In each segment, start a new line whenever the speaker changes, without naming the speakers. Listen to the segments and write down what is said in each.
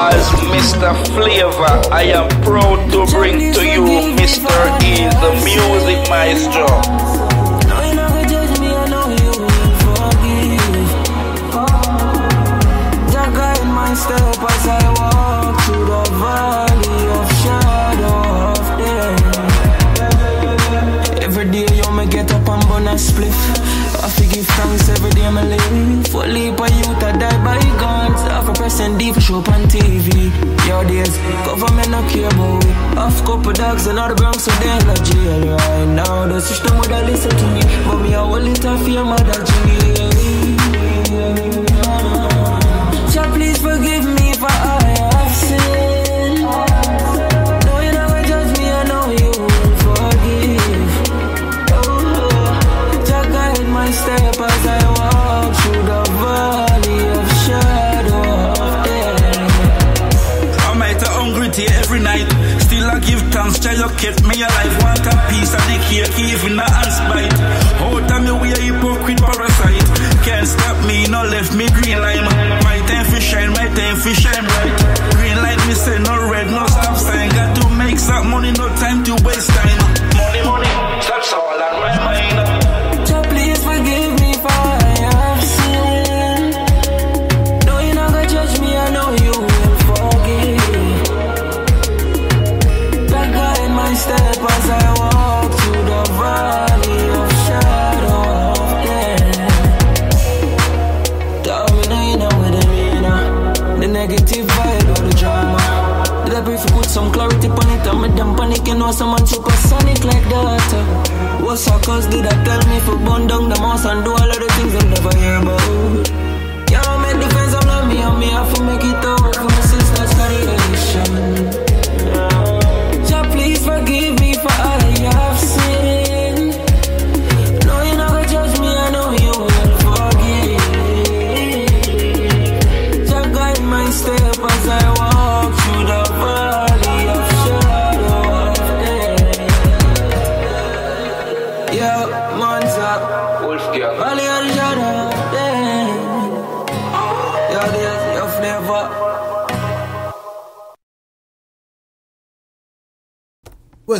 As Mr. Flavor, I am proud to bring to you Mr. E, the music maestro.
Half a D for show on TV. Your days government not care about. Half couple dogs in the Bronx so they in a jail right now. The system would listen to me, but me I will it off your mother jail.
Thanks, Jah you kept me alive. Want a piece of the cake, even a hand's bite. Out of me, we a hypocrite parasite. Can't stop me, no left me green lime. My time for shine, my time for shine bright. Green light, me say no red, no stop sign. Got to make some money, no time
know someone supersonic like that. What's up, cause did I tell me for burn down the mouse and do all of the things I never hear about? Can't make the defense of not me, and me have to make it out for my sister's congregation. Jah, please forgive me for all I have sinned.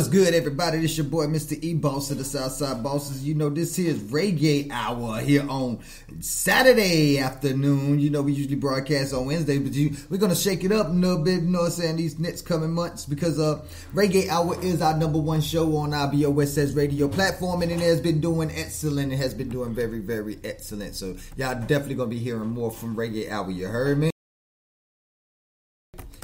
What's good, everybody? This your boy, Mr. E Boss of the Southside Bosses. You know, this here is Reggae Hour here on Saturday afternoon. You know, we usually broadcast on Wednesday, but you, we're gonna shake it up a little bit. You know what I'm saying? These next coming months because uh, Reggae Hour is our number one show on IBOSS radio platform, and it has been doing excellent. It has been doing very, very excellent. So y'all definitely gonna be hearing more from Reggae Hour. You heard me?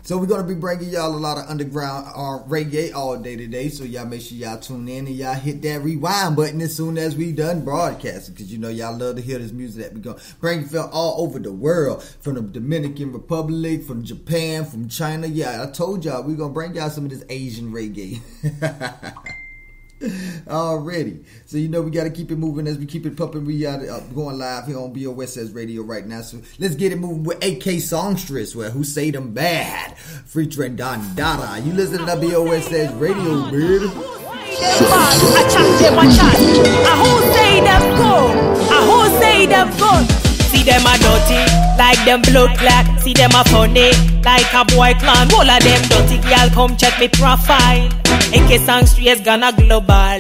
So we're gonna be bringing y'all a lot of underground uh, reggae all day today. So y'all make sure y'all tune in and y'all hit that rewind button as soon as we done broadcasting, because you know y'all love to hear this music that we gonna bring from all over the world, from the Dominican Republic, from Japan, from China. Yeah, I told y'all we gonna bring y'all some of this Asian reggae. Already, so you know we got to keep it moving as we keep it pumping. We got uh, going live here on BOS says radio right now. So let's get it moving with AK Songstress, where who say them bad, featuring Don Dada. You listen to BOS says radio, man.
I who say them go? I who say them good? See them a dirty, like them blood clot. See them a funny, like a boy clan. All of them dirty girl come check me profile. AK Songstress gonna global.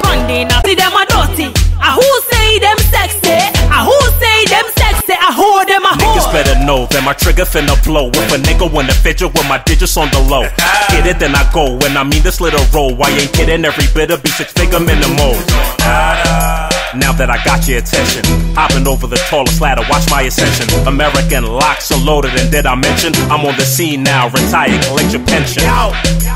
Brandina, see them a dirty. I who say them sexy? I who say them sexy? I who them a
Niggas better know that my trigger finna blow. If a nigga wanna fidget with my digits on the low, get it then I go. When I mean this little roll, why ain't kidding? Every bit of be six figure minimal. Now that I got your attention, hopping over the tallest ladder, watch my ascension. American locks are loaded, and did I mention I'm on the scene now? Retire, collect your pension.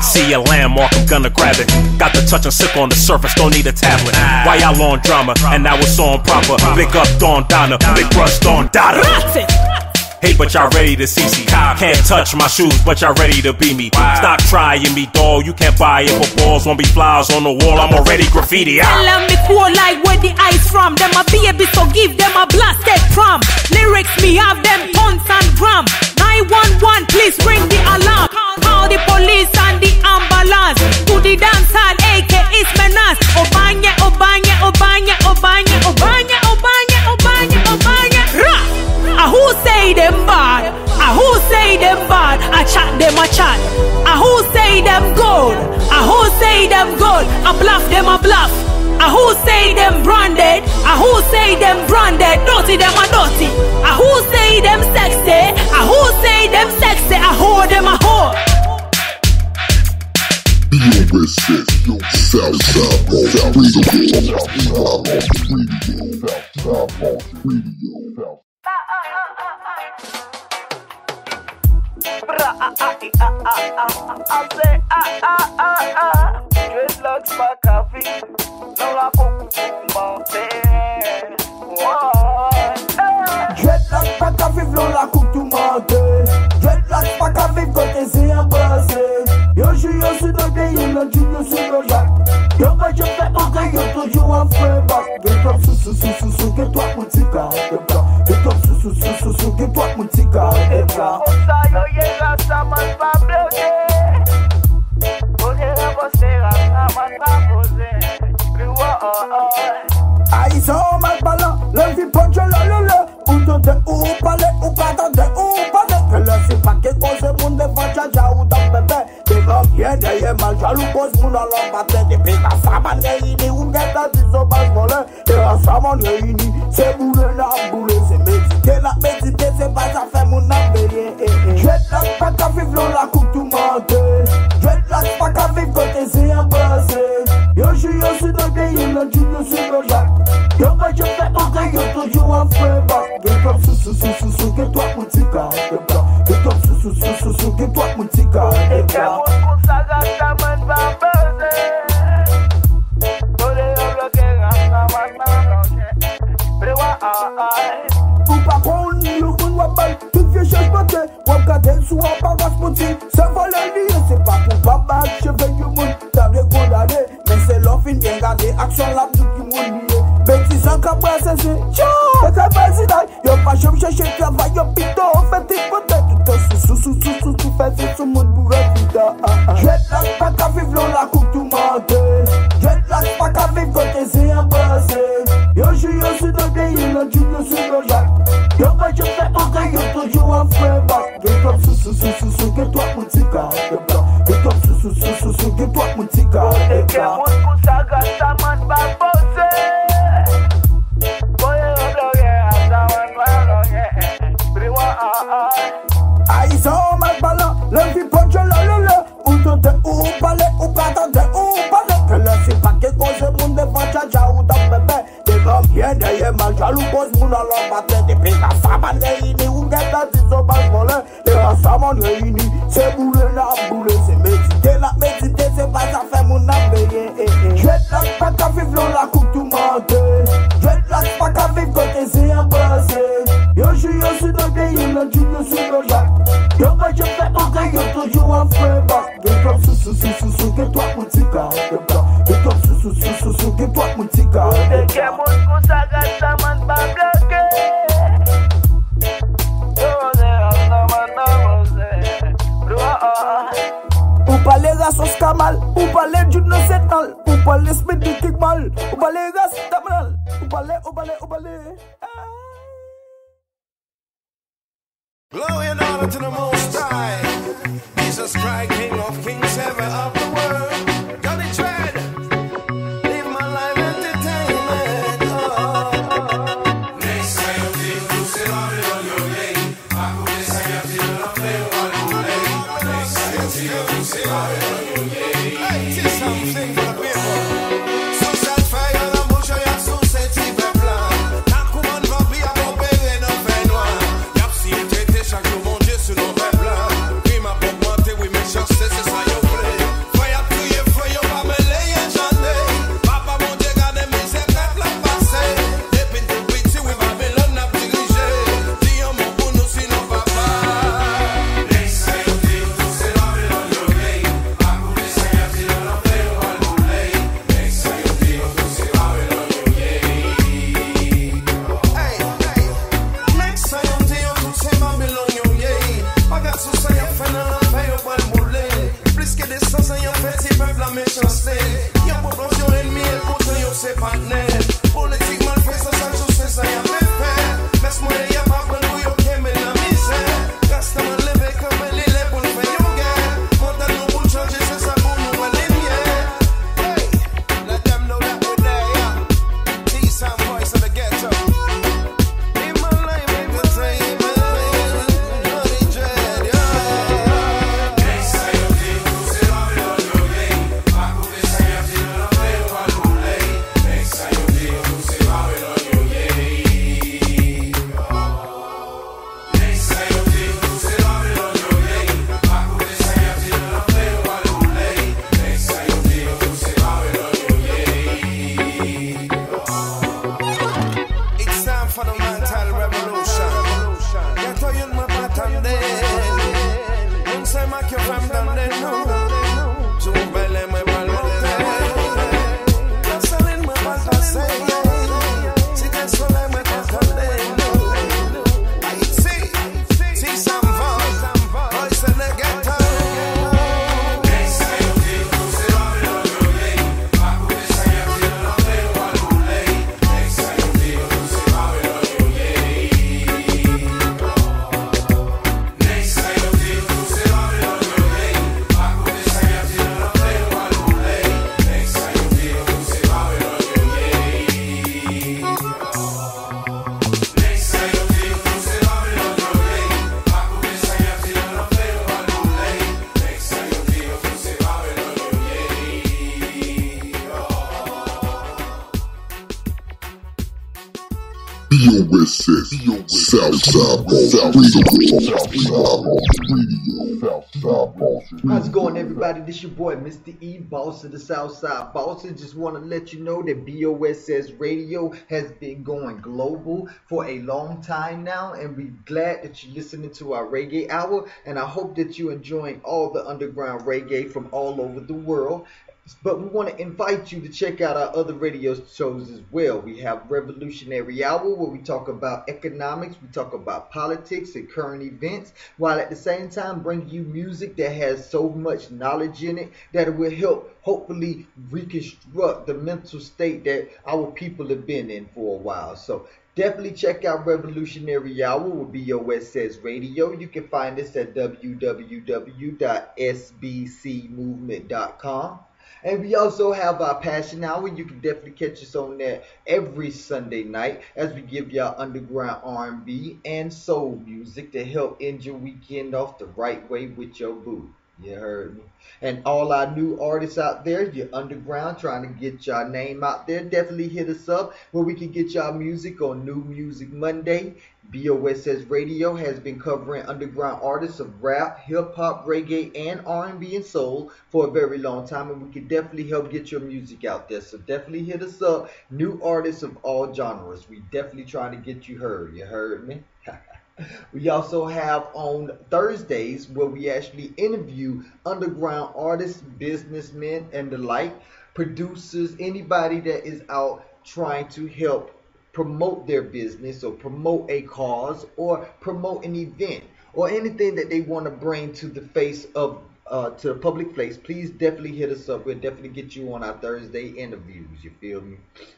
See a landmark, I'm gonna grab it. Got the touch and sip on the surface, don't need a tablet. Why y'all on drama? And now it's on proper. Big up Dawn Donna, big rush Don Dada.
That's it.
Hey, but y'all ready to see see. Can't touch my shoes, but y'all ready to be me. Stop trying me, dog. You can't buy it for balls. Won't be flowers on the wall. I'm already graffiti.
Tell
Ah.
them me cool like where the ice from. Them a baby, so give them a blasted prom. Lyrics me have them tons and gram. 911, please ring the alarm. Call the police and the ambulance. To the dance hall, AK is menace. Obanye, obanye, obanye, obanye, obanye, say them bad? I
who say them bad? I chat them a chat. I who say them good? I who say them good? I bluff them a bluff. I who say them branded? I who say them branded? Naughty them a naughty. I who say them sexy? I who say them sexy? I whore them a whore.
Southside Radio. Southside Radio. Southside Radio. Southside Boss Radio.
I say ah ah ah ah Dreadlocks feet Now la cucumba
Dreadlock pa ka viv lon la kouk tou mante Dreadlock pa ka viv kote se yon base Yo jou yo sou do de lo jou yo sou do Yo sou sou Get wak moun
yo
Le le le Ou tante ou pale ou patante ou pale Que le si pa ke de pepe De lom ye de ye mal jalou pos moun alon bate De pe Se boule na boule Se medite la medite se pa sa fe nan Dreadlock pa ka viv lon la kouk tou mante. Dreadlock pa ka viv kote se yon ambase Yo jou yo sou do de yon lan jou yo sou do jak. Yo ba yo fe okre yo toujou an fwe bak. Yo top sou sou sou sou sou ke toak moun tika Yo top sou sou sou sou sou ke toak moun tika
E ka moun kon sa gata man va beze. Bode yo bloke ram sa man nan lanche
Prewa a a e mate Wap kade sou wap a raspouti Se vole liye se pa pou pa babak Cheve yu moun. Table kondane Men se lo fin gen gade. Aksyon la tout ki moun liye. Beti san ka brase se Tchou! Se ka brase day Yo pa chom cheche travay yo pito Feti pote tout an sou sou sou sou sou sou Feti sou moun pou refida ah, ah. Jwet lak pa ka viv lon la kouk tou mante. Jwet lak pa ka viv kote se yon brase Yo ju yo sou do de yon lan ju yo sou do jak yo toujou an fwe bak Get up sou sou sou sou sou Get wak moun tika Get up sou sou sou sou sou Get wak moun tika
Eke moun kou sa gata man pa pose Boye yo bloke gata man pa bloke Riwa oh oh
Ay son mal balan Le vi ponche la le le Ou tante ou pale ou patante ou pale Que le si pa ke kose moun de facha ja ou dan bebe De lom ye de ye mal jalou pos moun alon bate De pe ka saman ye so bal kolen E la sa moun reyini Se boule la boule Se medite la medite Se pa sa fe moun ap beye Jwet lak pa ka viv lon la kouk tou mante Jwet lak pa ka viv kote se yon bose Yo ju yo sou do de yon Yo ju yo sou do jak Yo ba je fe oge yo toujou an fwe bak Yo klop sou sou sou sou sou Ke to ak moun tika Yo klop sou sou sou sou sou Ke to ak moun tika
E ke moun kousa gata man
bagla Pale rasos kamal Ou pale setal Ou pale Ou pale tamal Ou pale, ou pale, ou pale
Glory and honor to the Most High. Jesus Christ,
How's it going, everybody? This your boy, Mr. E, boss of the Southside Bosses. Just want to let you know that BOSS Radio has been going global for a long time now, and we're glad that you're listening to our reggae hour. And I hope that you're enjoying all the underground reggae from all over the world. But we want to invite you to check out our other radio shows as well. We have Revolutionary Hour where we talk about economics, we talk about politics and current events, while at the same time bring you music that has so much knowledge in it that it will help hopefully reconstruct the mental state that our people have been in for a while. So Definitely check out Revolutionary Hour with BOSS Radio. You can find us at www.sbcmovement.com. And we also have our Passion Hour. You can definitely catch us on there every Sunday night as we give y'all underground R&B and soul music to help end your weekend off the right way with your boo. You heard me. And all our new artists out there, you're underground trying to get your name out there, definitely hit us up where we can get y'all music on New Music Monday. BOSS Radio has been covering underground artists of rap, hip hop, reggae, and R&B and soul for a very long time, and we can definitely help get your music out there. So definitely hit us up. New artists of all genres. We definitely trying to get you heard. You heard me? We also have on Thursdays where we actually interview underground artists, businessmen, and the like, producers, anybody that is out trying to help promote their business or promote a cause or promote an event or anything that they want to bring to the face of uh, to the public place, please definitely hit us up. We'll definitely get you on our Thursday interviews. You feel me?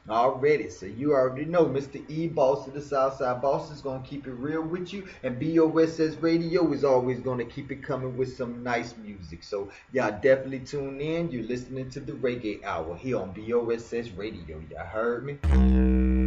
Already. So you already know Mr. E Boss of the Southside Boss is gonna keep it real with you. And BOSS Radio is always gonna keep it coming with some nice music. So y'all definitely tune in. You're listening to the Reggae Hour here on BOSS Radio. Y'all heard me?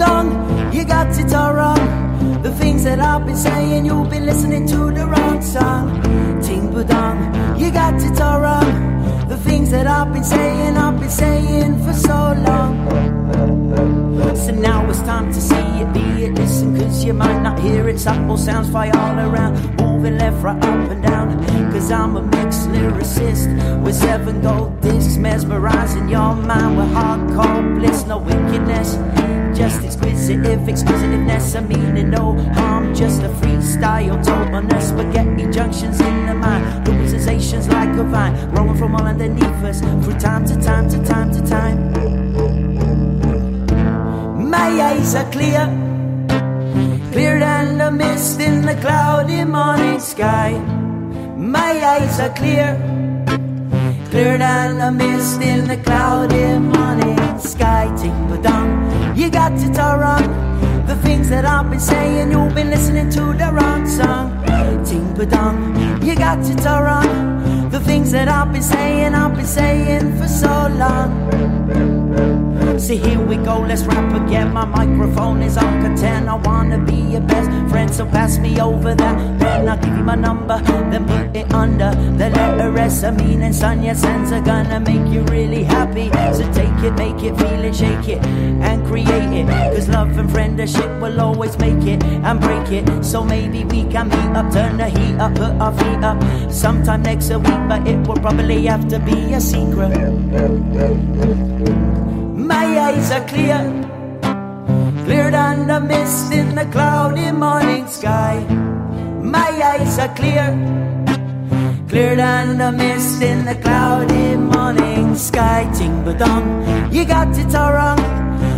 Budong, you got it all wrong. The things that I've been saying, you've been listening to the wrong song. Ting budong, you got it all wrong. The things that I've been saying, I've been saying for so long. So now it's time to see it, be it, listen, cause you might not hear it. Supple sounds fly all around, moving left, right, up and down. Cause I'm a mixed lyricist with seven gold discs, mesmerizing your mind with hardcore bliss, no wickedness. Just exquisite, if exquisiteness, I mean it, no harm, just a freestyle, totalness, spaghetti junctions in the mind, sensations like a vine, growing from all underneath us, through time to time to time to time. My eyes are clear, clearer than the mist in the cloudy morning sky. My eyes are clear, clearer than the mist in the cloudy morning sky. Ting dong, you got it all wrong. The things that I've been saying, you've been listening to the wrong song. Ting dong, you got it all wrong. The things that I've been saying, I've been saying for so long. See, here we go, let's rap again. My microphone is on content. I wanna be your best friend, so pass me over that. Then I'll give you my number, then put it under the letter S. I mean, and son, your are gonna make you really happy. So take it, make it, feel it, shake it, and create it. Cause love and friendship will always make it and break it. So maybe we can meet up, turn the heat up, put our feet up sometime next week, but it will probably have to be a secret. My eyes are clear, clearer than the mist in the cloudy morning sky. My eyes are clear, clearer than the mist in the cloudy morning sky. Ting dong, you got it all wrong.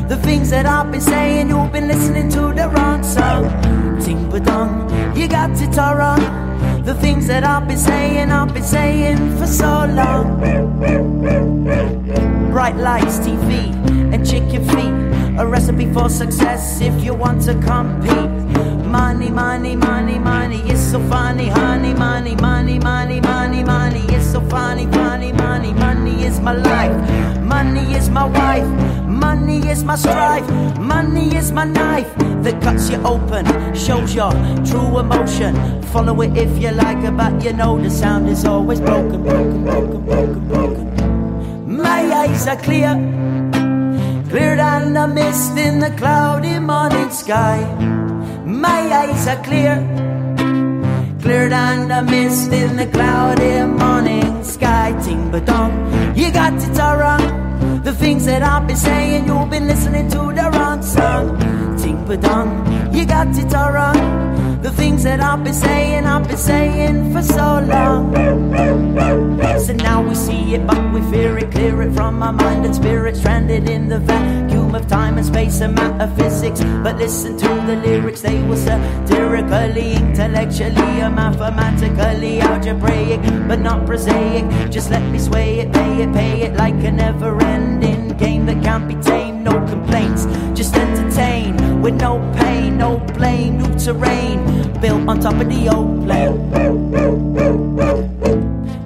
The things that I've been saying, you've been listening to the wrong song. Ting dong, you got it all wrong. The things that I've been saying, I've been saying for so long. bright lights, TV, and chicken feet. A recipe for success if you want to compete. Money, money, money, money, it's so funny, honey, money, money, money, money, money, it's so funny, funny, money, money is my life, money is my wife, money is my strife, money is my knife that cuts you open, shows your true emotion. Follow it if you like but you know the sound is always broken, broken, broken, broken, broken. My eyes are clear, clearer than the mist in the cloudy morning sky. My eyes are clear, clearer than the mist in the cloudy morning sky. Ting ba dong, you got it all wrong. The things that I've been saying, you've been listening to the wrong song. Ting ba dong, you got it all wrong. The things that I've been saying, I've been saying for so long. So now we see it, but we fear it, clear it from our mind and spirit, stranded in the vacuum of time and space and metaphysics. But listen to the lyrics, they were satirically, intellectually, or mathematically algebraic, but not prosaic. Just let me sway it, pay it, pay it like a never ending game that can't be tamed. No complaints, just entertain with no pain, no blame, new terrain built on top of the old plane.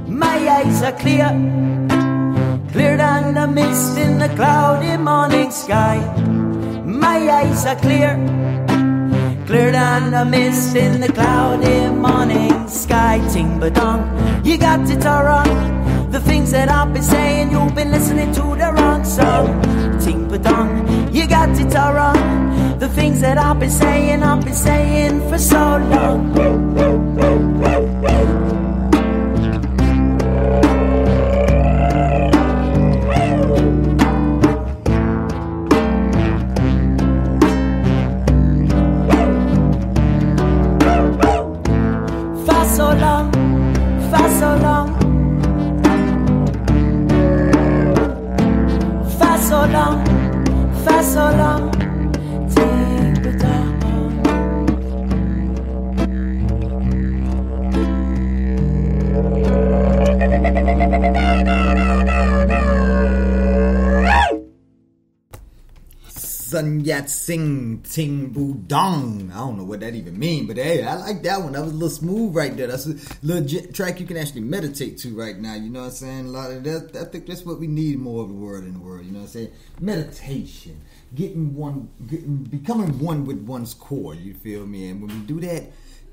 My eyes are clear, mist in the cloudy morning sky. My eyes are clear, clearer than the mist in the cloudy morning sky. Ting dong, you got it all wrong. The things that I've been saying, you've been listening to the wrong song. Ting dong, you got it all wrong. The things that I've been saying, I've been saying for so long.
Yat Sing Ting Bu Dong. I don't know what that even mean, but hey, I like that one. That was a little smooth right there. That's a legit track you can actually meditate to right now. You know what I'm saying? A lot of that. I think that's what we need more of the word in the world. You know what I'm saying? Meditation, getting one, getting, becoming one with one's core. You feel me? And when we do that,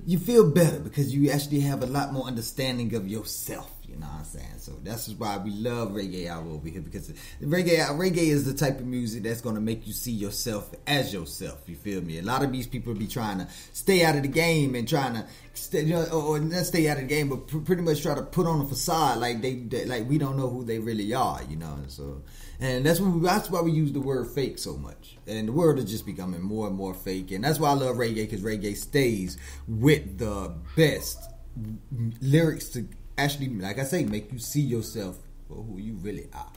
you feel better because you actually have a lot more understanding of yourself. You know what I'm saying? So that's why we love reggae out over here because reggae reggae is the type of music that's gonna make you see yourself as yourself. You feel me? A lot of these people be trying to stay out of the game and trying to stay, you know, or not stay out of the game, but pr- pretty much try to put on a facade like they, they like we don't know who they really are. You know, so and that's what we, that's why we use the word fake so much. And the word is just becoming more and more fake, and that's why I love reggae because reggae stays with the best lyrics to actually, like I say, make you see yourself for who you really are.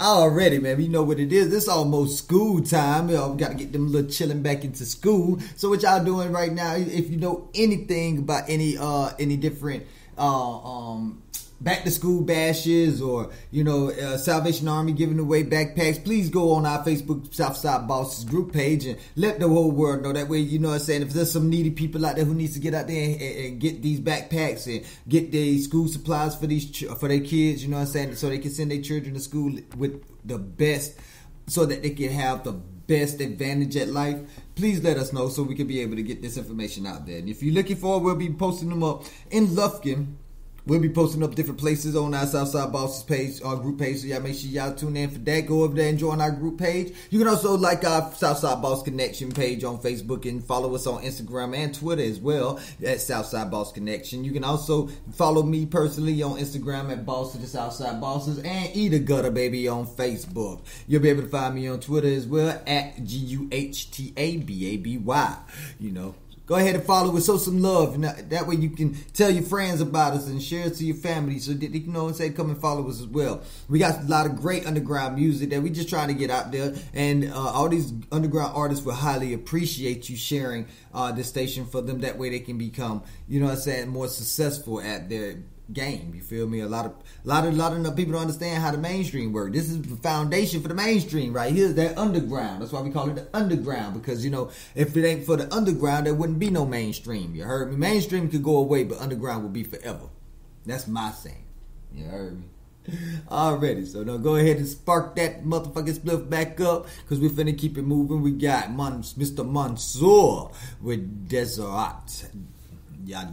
Already, man, you know what it is. This almost school time. You know, we got to get them little chilling back into school. So what y'all doing right now? If you know anything about any uh any different uh um back to school bashes or you know uh, Salvation Army giving away backpacks, please go on our Facebook Southside Bosses group page and let the whole world know. That way, you know what I'm saying. If there's some needy people out there who needs to get out there and, and, get these backpacks and get their school supplies for these ch- for their kids, you know what I'm saying, so they can send their children to school with the best, so that they can have the best advantage at life, please let us know so we can be able to get this information out there. And if you're looking for it, we'll be posting them up in Lufkin. We'll be posting up different places on our Southside Bosses page, our group page. So y'all make sure y'all tune in for that. Go over there and join our group page. You can also like our Southside Boss Connection page on Facebook and follow us on Instagram and Twitter as well at Southside Boss Connection. You can also follow me personally on Instagram at Boss of the Southside Bosses and Eat a Gutter Baby on Facebook. You'll be able to find me on Twitter as well at G U H T A B A B Y. You know, Go ahead and follow us, show some love. That way you can tell your friends about us and share it to your family so that you know and say come and follow us as well. We got a lot of great underground music that we just trying to get out there. And uh, all these underground artists will highly appreciate you sharing uh, this station for them. That way they can become, you know what I'm saying, more successful at their game. You feel me? A lot of, a lot of, a lot of people don't understand how the mainstream work. This is the foundation for the mainstream, right? Here's that underground. That's why we call it the underground because you know, if it ain't for the underground, there wouldn't be no mainstream. You heard me? Mainstream could go away, but underground will be forever. That's my saying. You heard me? Already, so now go ahead and spark that motherfucking spliff back up because we finna keep it moving. We got Mons, Mr. Mansoor with Desert. Yeah,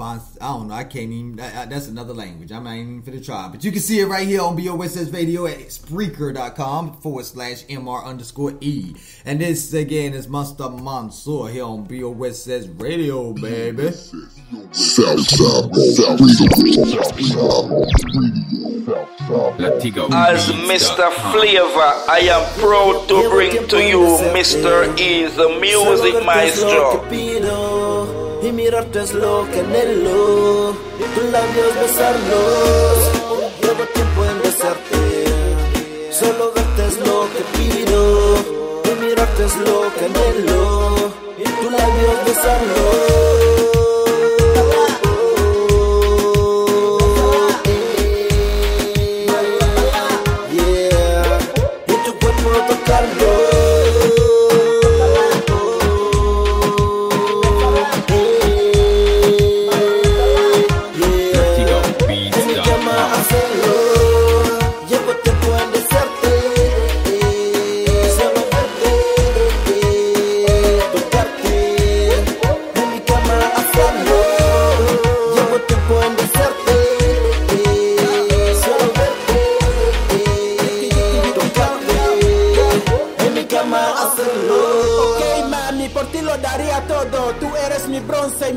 despons. I don't know. I can't even. I, I, that's another language. I'm not even for the try. But you can see it right here on BOSS Radio at Spreaker.com forward slash MR underscore E. And this again is Monster Mansoor here on BOSS Radio, baby.
Southside Freedom. Southside
As Mr. Flavor, I am proud to bring to you Mr. E, the music maestro.
Y mirarte es lo que anhelo. Tus labios besarlos. Llevo tiempo en besarte. Solo verte es lo que pido. Y mirarte es lo que anhelo. Tus labios besarlos.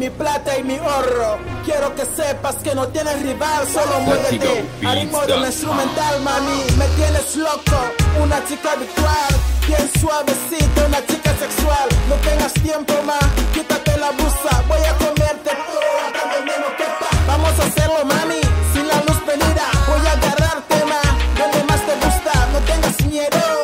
Mi
plata y mi oro. Quiero que sepas que no tienes rival, solo muévete. Ritmo de un instrumental, mami, me tienes loco. Una chica virtual, bien suavecita, una chica sexual. No tengas tiempo más, quítate la blusa, voy a comerte Vamos a hacerlo, mami, sin la luz prendida. Voy a agarrarte más, donde más te gusta. No tengas miedo,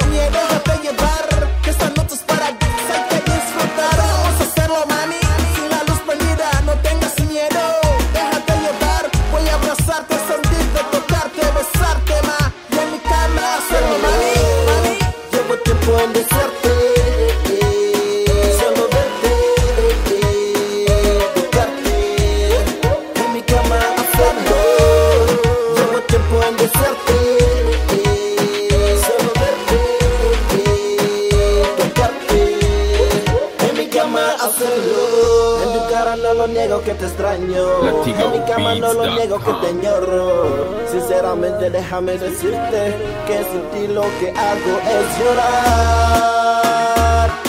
que
te extraño. En mi cama no lo niego que te añoro. Sinceramente déjame decirte que sin ti lo que hago es llorar. Es llorar.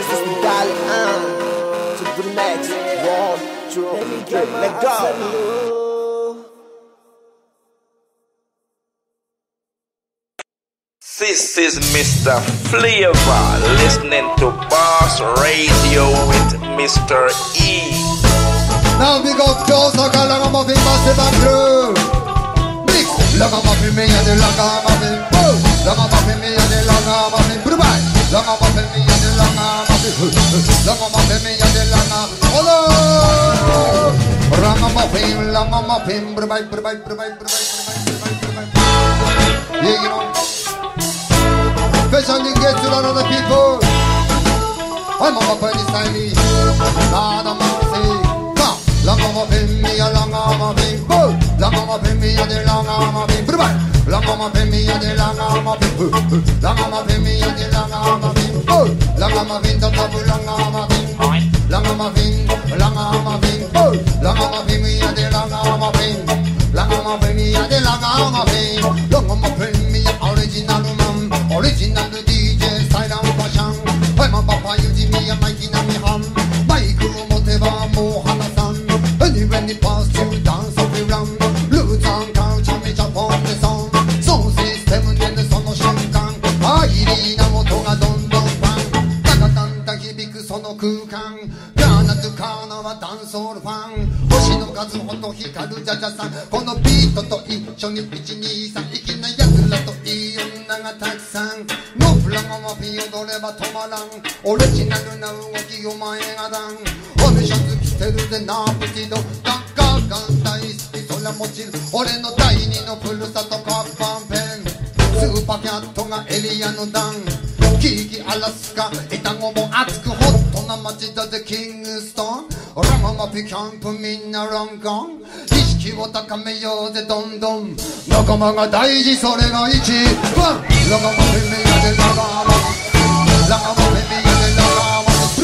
This is the Dali, uh, to the next. One, two, three, let go.
This is Mr. Flavor listening to Boss Radio with Mr. E.
Now we got Joe Saka Langa Muffin Massive and Crew Mix Langa Muffin me and the Langa Muffin Woo Langa Muffin me and the Langa Muffin Goodbye Langa Muffin me and the Langa Muffin Langa Muffin me and the Langa Hello Langa Muffin Langa Muffin Goodbye Goodbye Goodbye Goodbye Yeah you know Especially get to a lot of the people I'm on my of mercy Come Long arm up in me, a long arm up in Boo Long arm up in me, a long arm in Boo Long arm up in me, a long arm in Boo Long arm up in me, a long arm up in Boo Long arm up in the double long arm up in Long arm up in, long arm up in Boo Long arm up in me, a long arm up in Langama pe mi a de langama pe Langama pe mi a original man Original オリジナルな動きお前がだんおねシャツ着てるでナープティドガッガーガン。大好きそりゃもちろん俺の第二のふるさとカッパンペン。スーパーキャットがエリアのダンキーキアラスカ板子も熱くホットな街だぜキングストン。ラママピキャンプみんなロンコン。意識を高めようぜどんどん。仲間が大事それが一。番ラガマピミヤでラガマ。ラガマピミヤ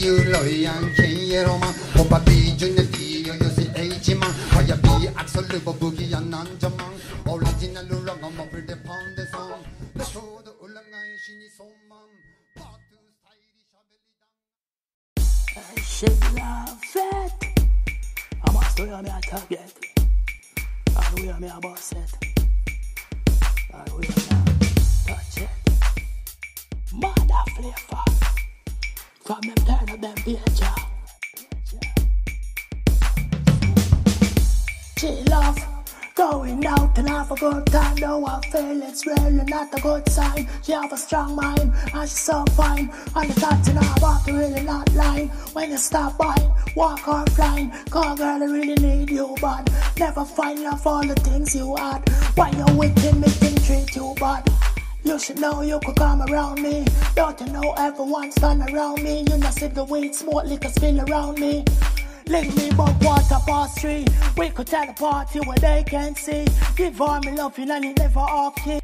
you see me a mic magician A of a and
target. And me a boss. And me a touch it. From them turn up them picture. She love going out and have a good time. Though I feel it's really not a good sign. She have a strong mind and she's so fine. And the thoughts in her body really not lying. When you stop by, walk or flying. Call girl, I really need you, but never find love all the things you had. Why you're with him, make You should know you could come around me. Don't you know everyone stand around me? You know see the weed smoke liquor spill around me. Leave me but water past three. We could tell teleport you where they can see. Give all me loving and it never off key.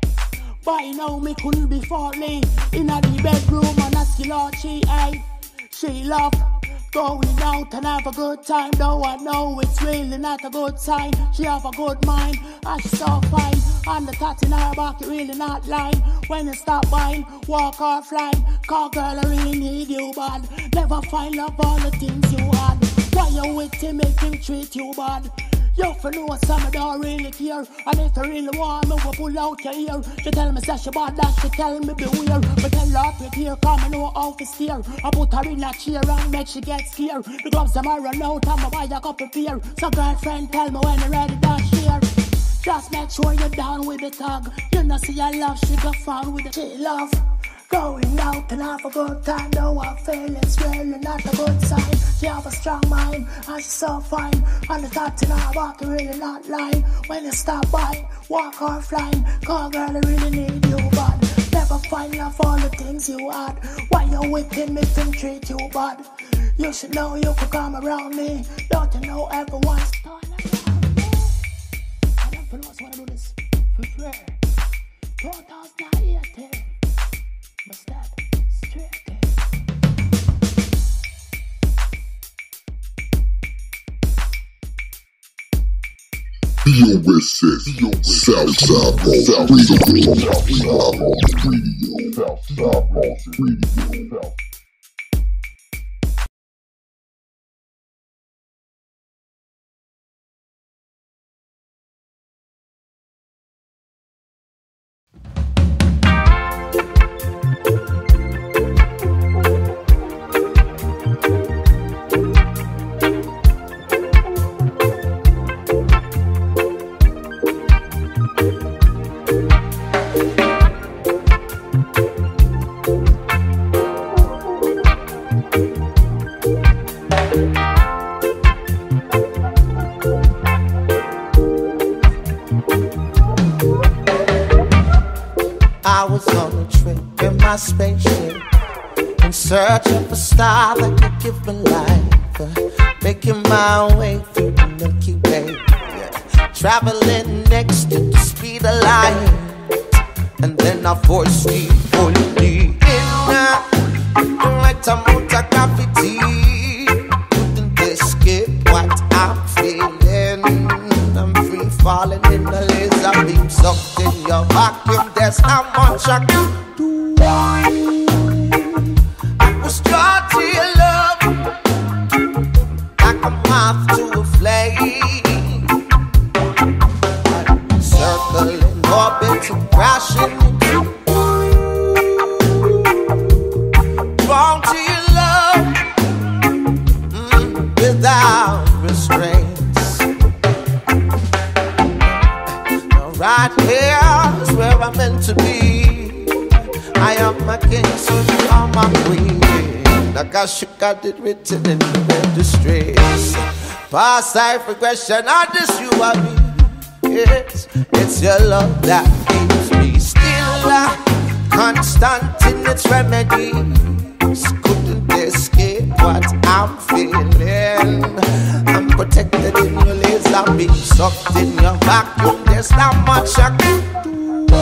you know me couldn't be faulty. In a the bedroom and a skill or she, ay. She love going out and have a good time. Though I know it's really not a good sign. She have a good mind and she's so fine. And the tat in her back, it really not lying. When you stop buying, walk or flying. Call girl, I really need you bad. Never find love all the things you had. Why you with him, make him treat you bad? You for know some I don't really care. And if you really want me, we pull out your ear. She tell me say she bad that she tell me beware. But tell her here, come and know how to steer. I put her in a chair and make she get scared. The gloves them are run out and I buy a couple beer. So girlfriend tell me when you ready to share. Just make sure you're down with the tag You know see I love, she got found with the she love Going out and have a good time, though I feel it's really not a good sign. She have a strong mind and she's so fine. And the thoughts in her back really not lying. When you stop by, walk or flying, call girl, I really need you, but never find love all the things you had. Why you him if him treat you bad? You should know you could come around me. Don't you know everyone's turning around me? I don't know wanna do this for free. 2018.
BOSS, Southside Boss Radio, Southside Boss Radio, Southside Boss Radio.
Searching for stars that could give me life. Uh, making my way through the Milky Way. Traveling next to the speed of light. And then our voice Past life regression, I just you I me. Yes, it's your love that keeps me still alive. Constant in its remedy. Couldn't escape what I'm feeling. I'm protected in your laser I'm sucked in your vacuum. There's not much I can do.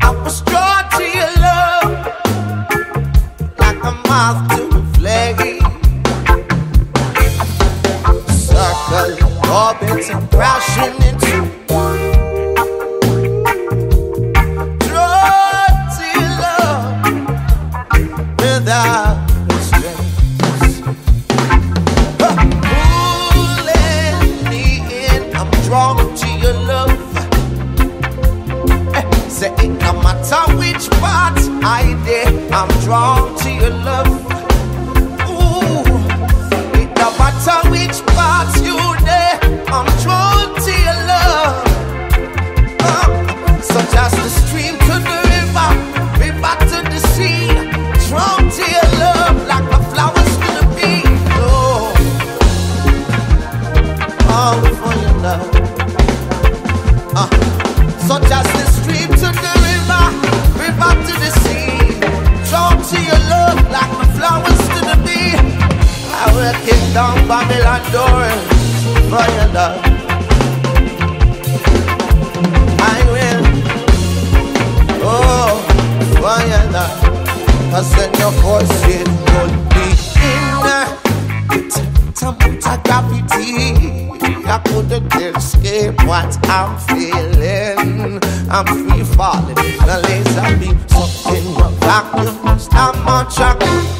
I was drawn to your love like a moth to orbits and crashing into one. Dirty love without restraints. Uh, pulling me in, I'm drawn to your love. Eh, say, no matter which part I did, I'm drawn. I'm feeling. I'm free falling. The laser beam,
something will rock you. I'm on track.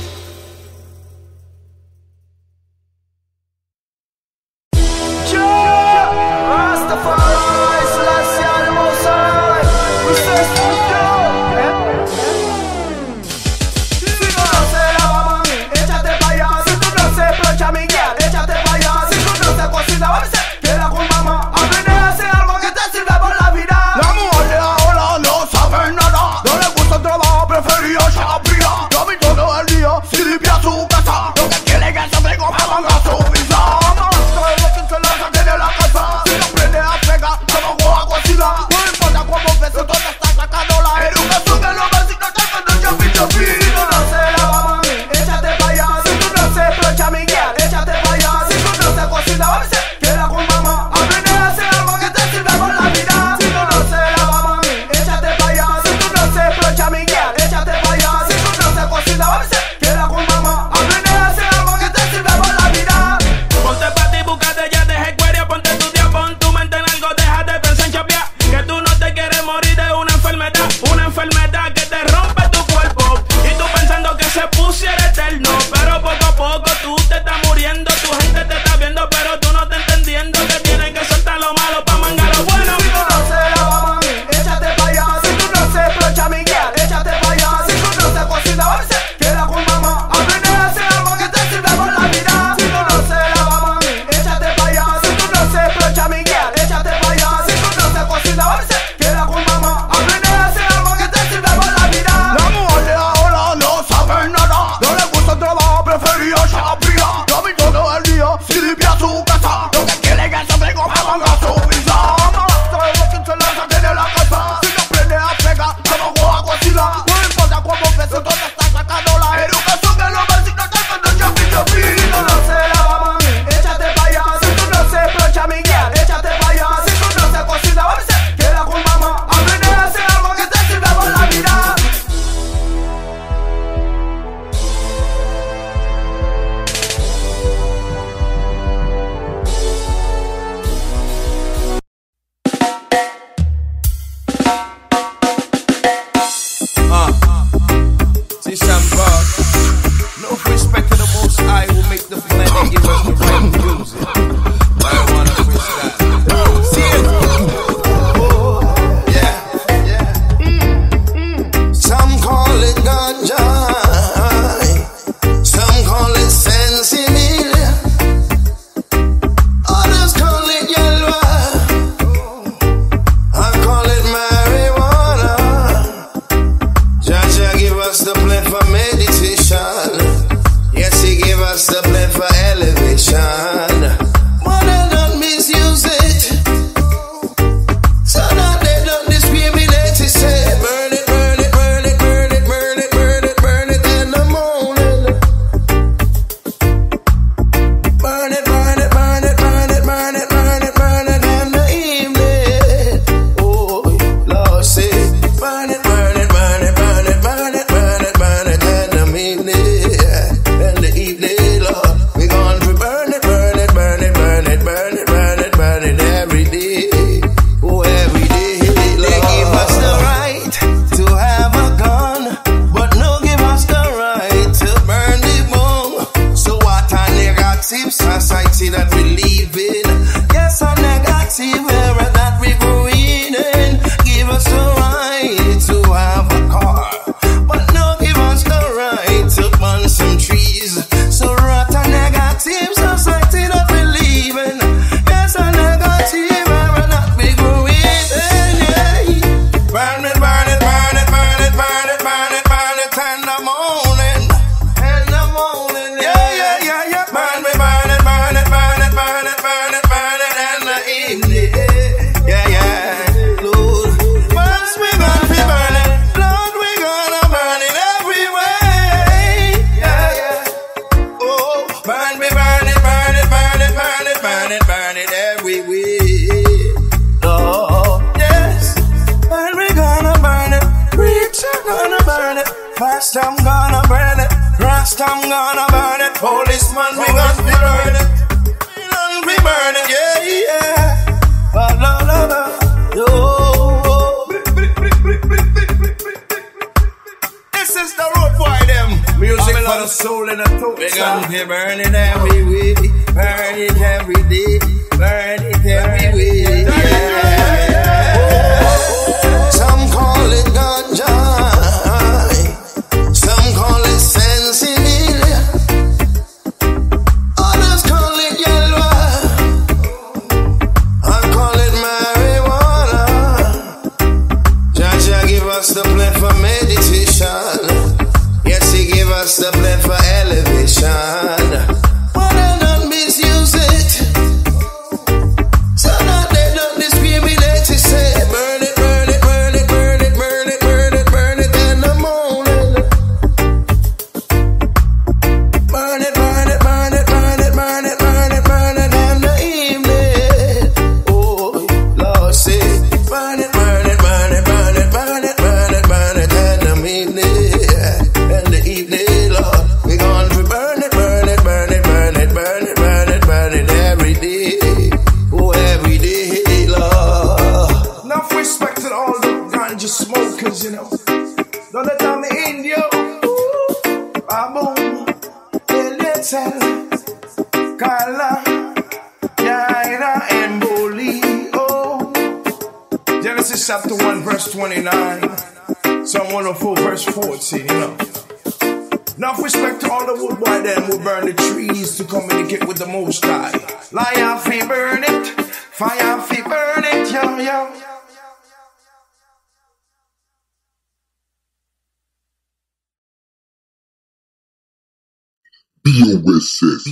Oasis,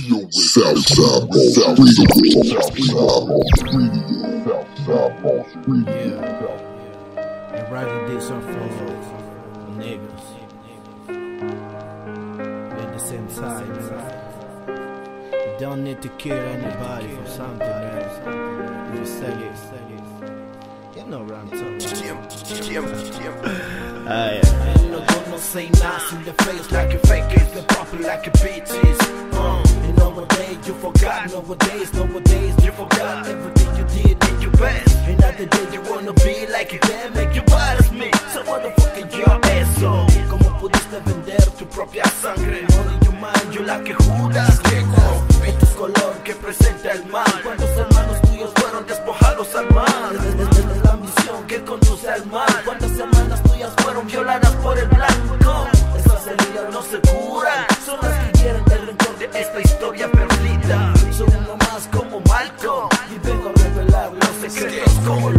Southside Boss Radio, Southside
and niggas. The same time, you don't need to kill anybody for something else. You say it, it know what I'm talking about.
Ain't no good, no say nice in the face like a fake is the proper like a bitch is. Uh, and nowadays you forgot, nowadays, nowadays you forgot everything you did did your best. And not the ah, day you wanna be like you can make you wild as me. So what the fuck is your asshole? Como pudiste vender tu propia sangre? Only your mind, you like a Judas. Color que presenta el mal. ¿Cuántos hermanos tuyos fueron despojados al mar? que conduce al mal Cuántas semanas tuyas fueron violadas por el blanco. Esas heridas no se curan. Son las que quieren el rencor de esta historia perdida. Soy uno más como Malcolm Y vengo a revelar los secretos
como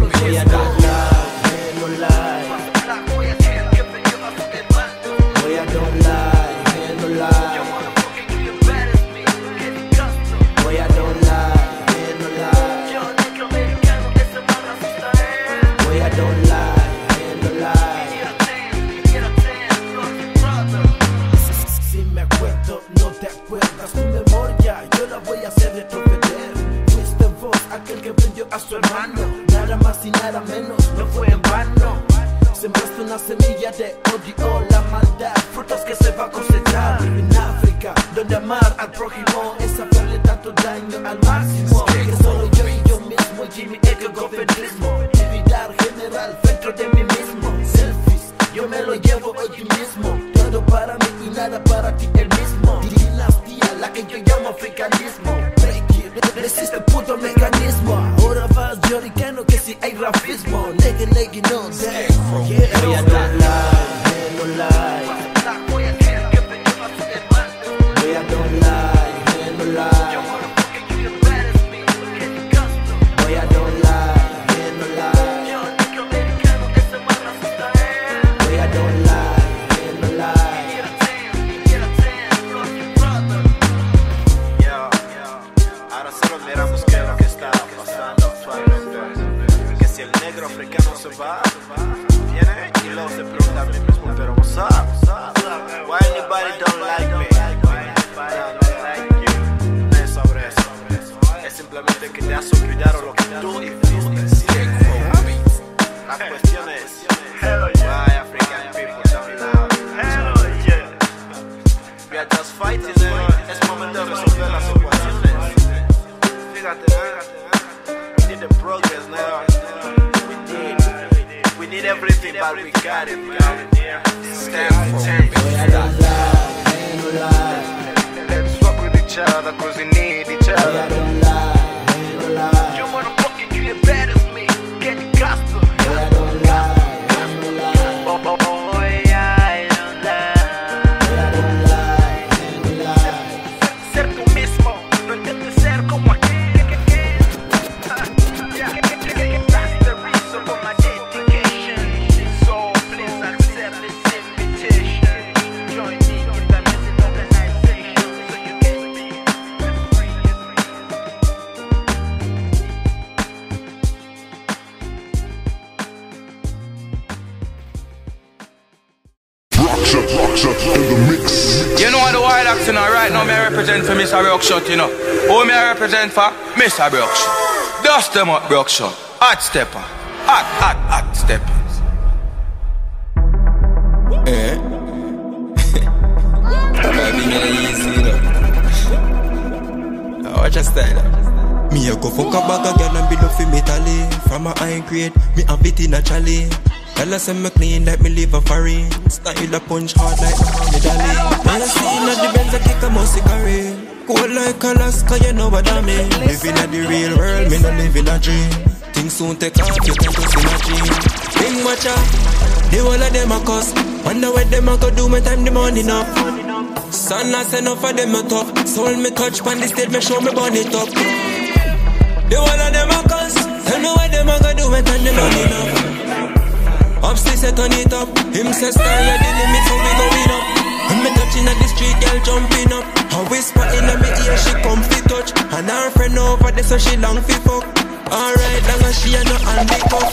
shit. Mr. You know. Who me I represent for? Mr. Rockshot. Dust them up, Rockshot. Hot stepper. Hot, hot, hot steppers.
Eh? Me easy, you know. Watch your style. Me a go fuck a bag girl and build up for me tally. From a high grade, me have it in a chally. Tell say me clean like me live a foreign. Style a punch hard like a Muhammad Ali. Man, I see in the Benz, I kick a musty carry. Cold like Alaska, you know what I mean. Living in the real world, me no live in a dream. Things soon take off, you can't just imagine. Big watch out, the whole of them a cuss. Wonder what them a go do when time the money up. Son, I say enough of them a tough. Soul me touch pan the stage, me show me burn it up. The whole of them a cuss. Tell me what them a go do when time the money up. Upstairs, I turn it up. Him says, sky, you the limit, so we going up. When me touching at the street, girl jumping up. I whisper in my ear, she come fi touch. And her friend over there, so she long fi fuck. Alright, long as she a no hand it up.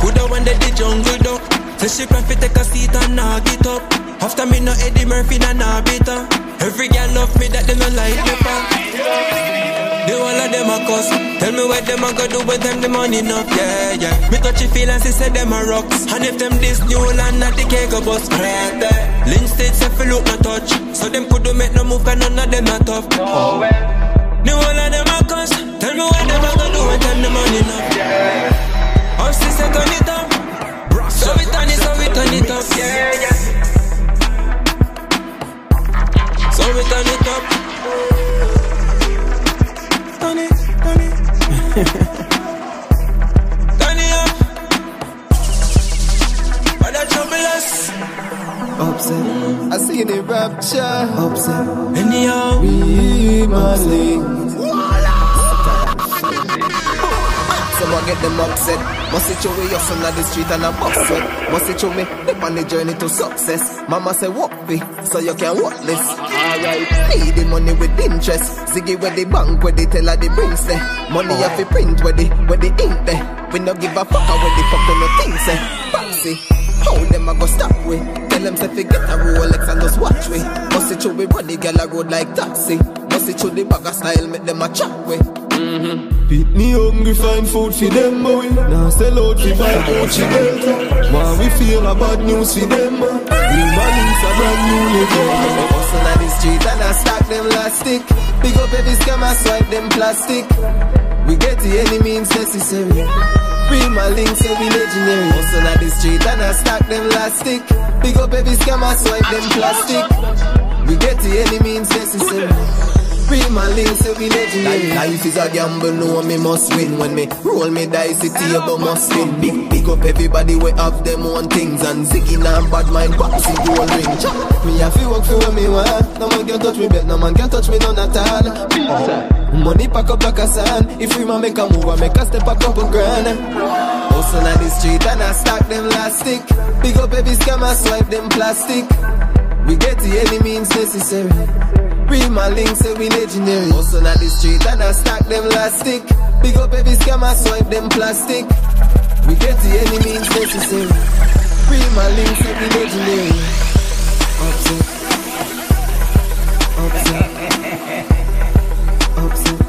Coulda one day the jungle duck. Say she plan fi take a seat and nah get up. After me no Eddie Murphy, nah nah bitter. Every girl love me that they no like me pa. The whole of them a cuss. Tell me what them a go do when them the money enough. Yeah, yeah. Me touchy feelings, they say them a rocks. And if them this new land, not the cake a bus. There. Lynch state say fi look no touch. So them could do make no move, cause none of them a tough. Oh well. The whole of them a cuss. Tell me what them a go do when them the money enough. Yeah. Up say turn it up. So we turn it, so we turn it up. Yeah, yeah. So we turn it up. Turn it up. But that trouble us.
Upset. I see the rapture. Upset.
Anyhow.
Be my link. Someone get them upset. Must it show me son on the street and a box sweat. Must it show me on the journey to success. Mama say walk me, so you can walk this. Alright, pay the money with interest. Ziggy where the bank where they tell her the brings there. Money have to print where the where the ink there. We no give a fuck where the fuck the things say. Fancy. How them a go stop we? Tell them to forget a Rolex and just watch we. Must it show we run the girl a road like taxi. Must it show the bag of style make them a chat we. Mm-hmm.
Hungry, find food for them, boy. Now sell out for buy Gucci belt. While we feel a bad news for them, man. Real man is a brand new level.
Hustle on the street and I stack them plastic. Big up every scam, I swipe them plastic. We get to any means necessary. Real my links, we legendary. Hustle on the street and I stack them plastic. Big up every scam, I swipe them plastic. We get to any means necessary. Real my links, so we legendary. Life is a gamble, no me must win. When me roll me dice, the table must spin. Big, big up everybody, we have them own things. And Ziggy and bad mind, boxy gold ring.
Me have to work for what me want. No man can touch me, bet no man can touch me none at all. Oh. Money pack up like a sand. If we man make a move, I make a step a couple grand.
Hustle on the street and I stack them plastic. Big up every scam, I swipe them plastic. We get to any means necessary. Read my links, say we legendary. Also on the street and I stack them plastic. Big up every scammer, swipe them plastic. We get the any means necessary. Read my links, say we legendary. Upset. Upset. Upset.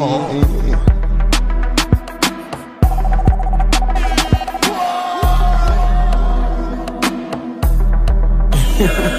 Oh.
Yeah.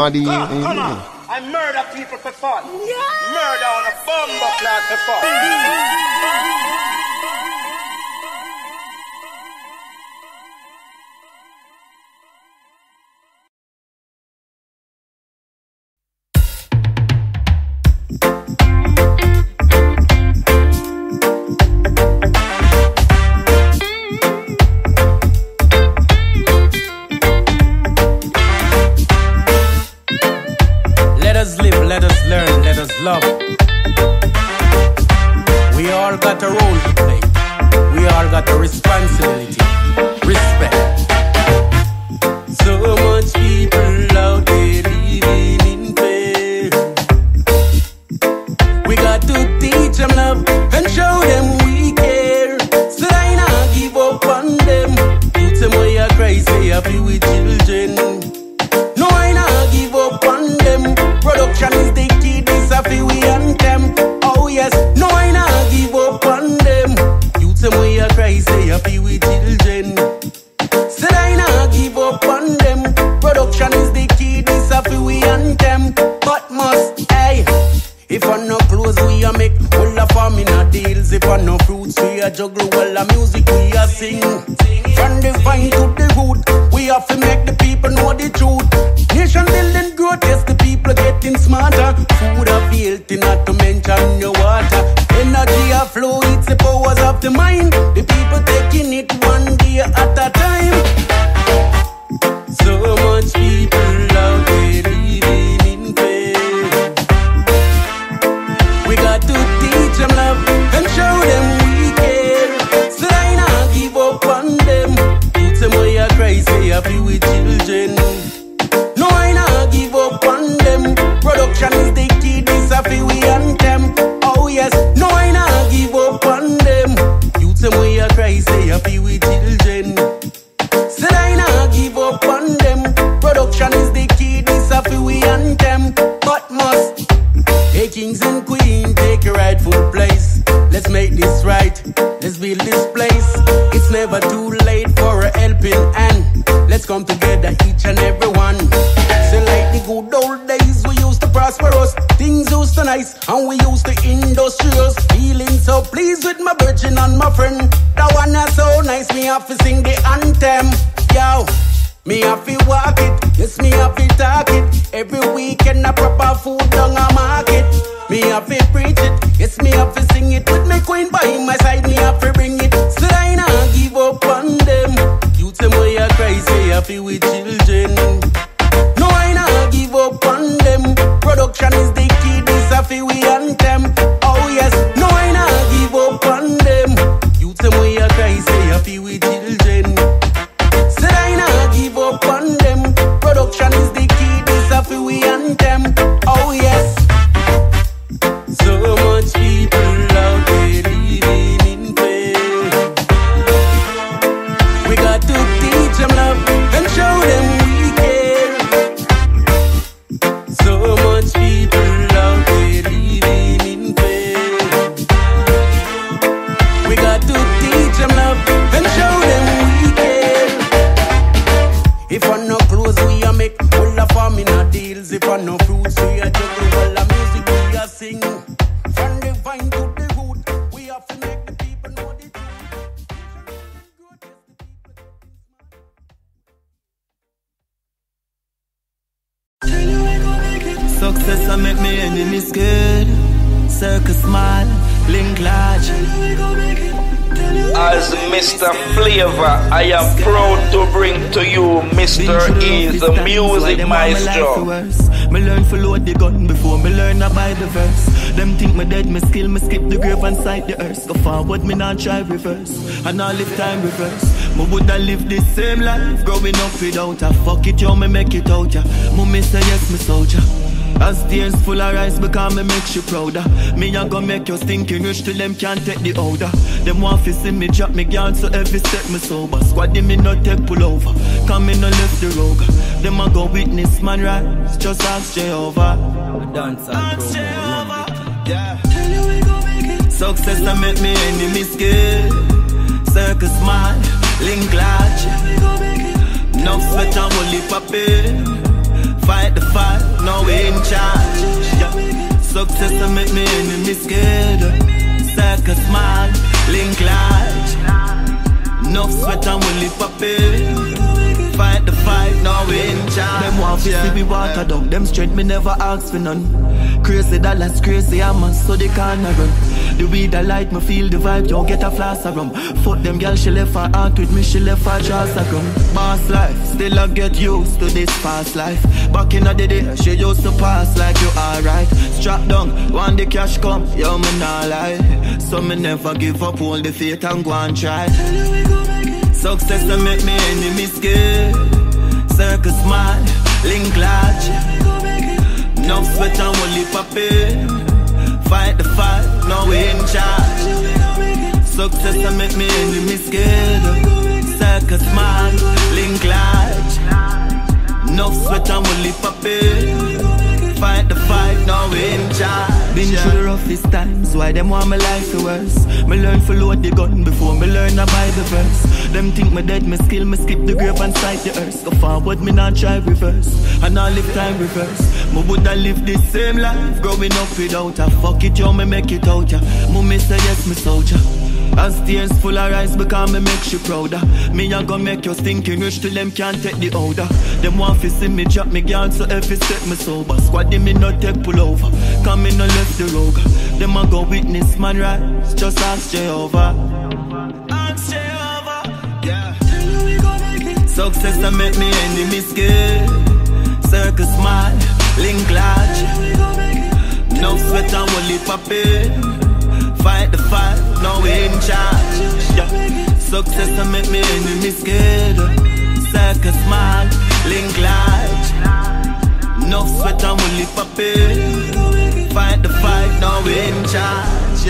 Come, come on. I murder people for fun. Yes. Murder on a bomb clock for fun.
I
am proud to bring to you Mr. E, the music maestro.
Me learn to load the gun before me learn about the verse. Them think me dead, me skill, me skip the grave and sight the earth. Go forward, me not try reverse. And I live time reverse. Me woulda live the same life, growing up without a fuck it, yo, me make it out, ya. Mummy say yes, me soldier. As tears full of rice because me make you prouder. Me a go make you stinking rich till them can't take the order Them want to see me drop me gun so every step me sober. Squad me no take pull over Come me no left the road Them a go witness man rise Just ask Jehovah.
Dance and promo,
yeah. Tell you we go make it. Success I make me enemy scared. Circus man, link large. No sweat and only paper Fight the fight, no we in charge. Yeah. Success to make me enemy scared. Circus smile, link large. No sweat and we live up it. Fight the fight, no we in charge. Them want to see me water down. Them strength me never ask for none. Crazy dollars, crazy I'm so they can't run. The weed I light me feel the vibe, don't get a flash of rum. Fuck them girl, she left her heart with me, she left her dress a rum. Boss life, still I get used to this fast life. Back in the day, she used to pass like you alright. Strap down, when the cash come, yo me nah lie. So me never give up, hold the faith and go and try. Success to make me enemy scared. Circus smile, link large. No sweat and only paper. Fight the fight, no we in charge. Success to make me enemy scared. Circus man, link large. No sweat and only paper. Fight the fight, no we in charge. Been through the roughest times, why them want my life to worse? Me learn to load the gun before me learn about the verse. Them think me dead, me skill, me skip the grave and sight the earth. Go forward, me not try reverse. And I live time reverse. Me woulda live the same life, growing up without a fuck it, yo, me make it out, ya. Mummy say yes, me soldier. As tears full of rice because me make you prouder Me a go make you stinking rich till them can't take the odor. Them want to see me drop me gun so every step me sober Squad me no take pull over Come me no left the road Them a go witness man rise Just ask Jehovah Success to make me enemy scared Circus smile, link large No sweat and only paper Fight the fight, no we in charge. Yeah. Success to make me enemy scared. Circus smile, link large. No sweat and for pay. Fight the fight, no we in charge.